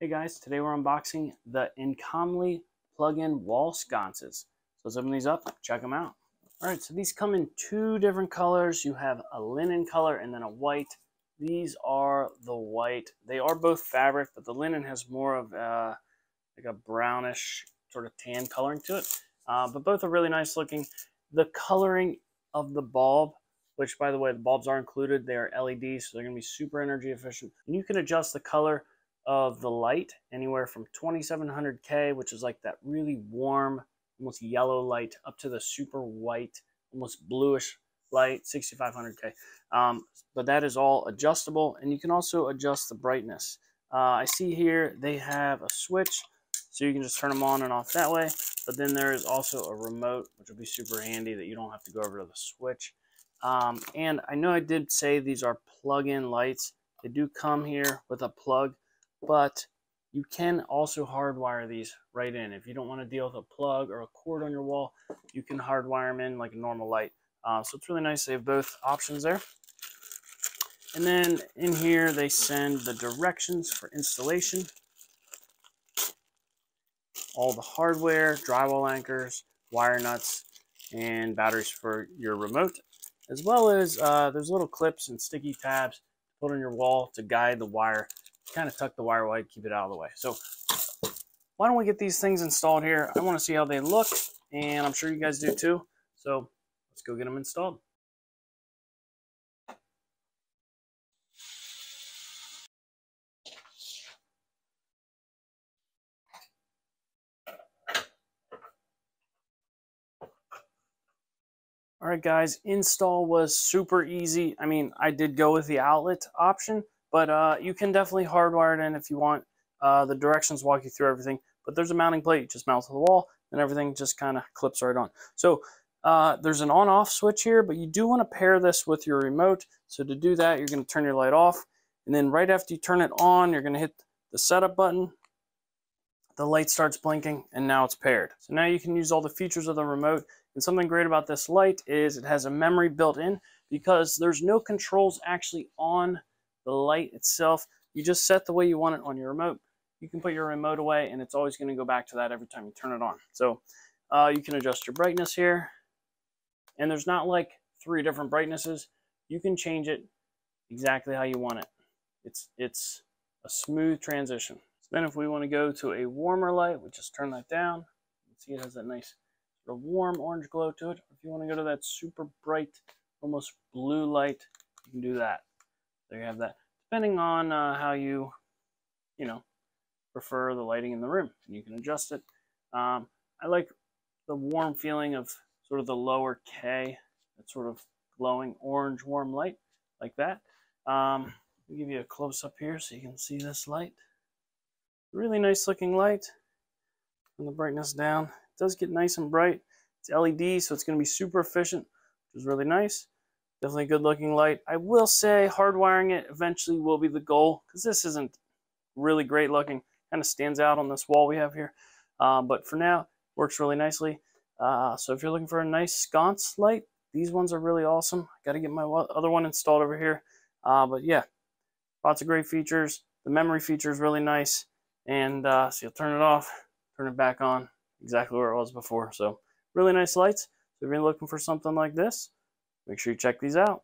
Hey guys, today we're unboxing the ENCOMLI plug-in wall sconces. So let's open these up, check them out. All right, so these come in two different colors. You have a linen color and then a white. These are the white. They are both fabric, but the linen has more of a, like a brownish sort of tan coloring to it. Uh, but both are really nice looking. The coloring of the bulb, which by the way, the bulbs are included. They are LED, so they're gonna be super energy efficient. And you can adjust the color of the light anywhere from 2700K, which is like that really warm, almost yellow light, up to the super white, almost bluish light, 6500K. Um, but that is all adjustable, and you can also adjust the brightness. Uh, I see here they have a switch, so you can just turn them on and off that way. But then there is also a remote, which will be super handy that you don't have to go over to the switch. Um, and I know I did say these are plug-in lights. They do come here with a plug but you can also hardwire these right in. If you don't want to deal with a plug or a cord on your wall, you can hardwire them in like a normal light. Uh, so it's really nice they have both options there. And then in here, they send the directions for installation, all the hardware, drywall anchors, wire nuts, and batteries for your remote, as well as uh, there's little clips and sticky tabs to put on your wall to guide the wire kind of tuck the wire away, keep it out of the way. So why don't we get these things installed here? I want to see how they look, and I'm sure you guys do too. So let's go get them installed. All right, guys, install was super easy. I mean, I did go with the outlet option, but uh, you can definitely hardwire it in if you want. Uh, the directions walk you through everything. But there's a mounting plate. You just mount to the wall, and everything just kind of clips right on. So uh, there's an on-off switch here, but you do want to pair this with your remote. So to do that, you're going to turn your light off. And then right after you turn it on, you're going to hit the setup button. The light starts blinking, and now it's paired. So now you can use all the features of the remote. And something great about this light is it has a memory built in because there's no controls actually on the light itself, you just set the way you want it on your remote. You can put your remote away and it's always going to go back to that every time you turn it on. So uh, you can adjust your brightness here. And there's not like three different brightnesses. You can change it exactly how you want it. It's, it's a smooth transition. So then if we want to go to a warmer light, we just turn that down. You can see it has that nice sort of warm orange glow to it. If you want to go to that super bright, almost blue light, you can do that there you have that. Depending on uh, how you, you know, prefer the lighting in the room, and you can adjust it. Um, I like the warm feeling of sort of the lower K, that sort of glowing orange warm light like that. Um, I'll give you a close up here so you can see this light. Really nice looking light. Turn the brightness down. It does get nice and bright. It's LED, so it's going to be super efficient, which is really nice. Definitely good looking light. I will say hardwiring it eventually will be the goal because this isn't really great looking. Kind of stands out on this wall we have here. Um, but for now, works really nicely. Uh, so if you're looking for a nice sconce light, these ones are really awesome. I Got to get my other one installed over here. Uh, but yeah, lots of great features. The memory feature is really nice. And uh, so you'll turn it off, turn it back on, exactly where it was before. So really nice lights. So if you're looking for something like this, Make sure you check these out.